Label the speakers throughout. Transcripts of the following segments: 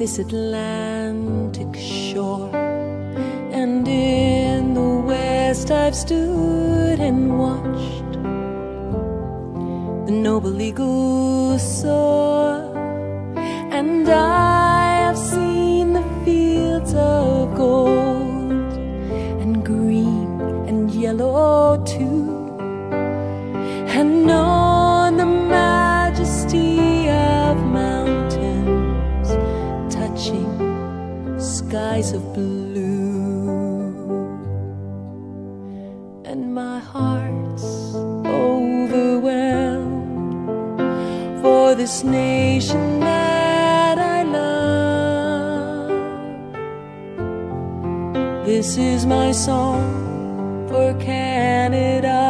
Speaker 1: this Atlantic shore. And in the west I've stood and watched the noble eagle soar. And I have seen the fields of gold and green and yellow too skies of blue. And my heart's overwhelmed for this nation that I love. This is my song for Canada.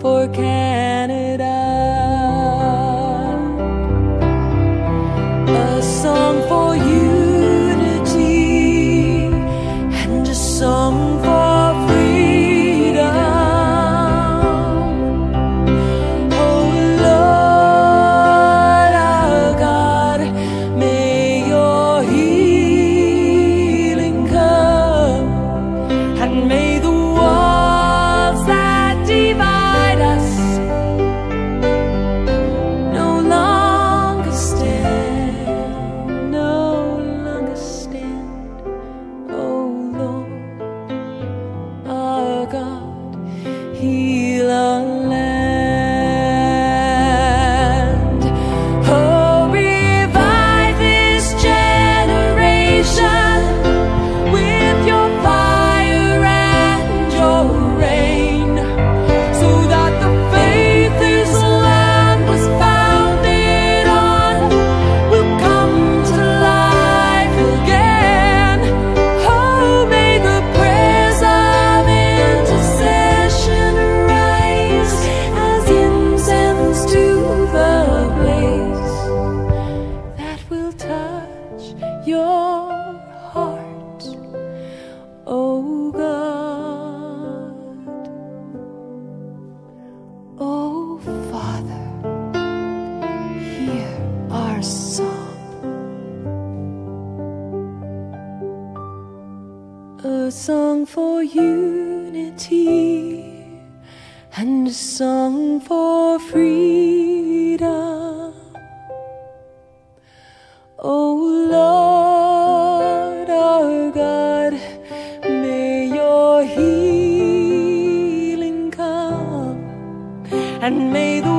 Speaker 1: for Canada. song for unity and a song for freedom. Oh Lord, our God, may your healing come and may the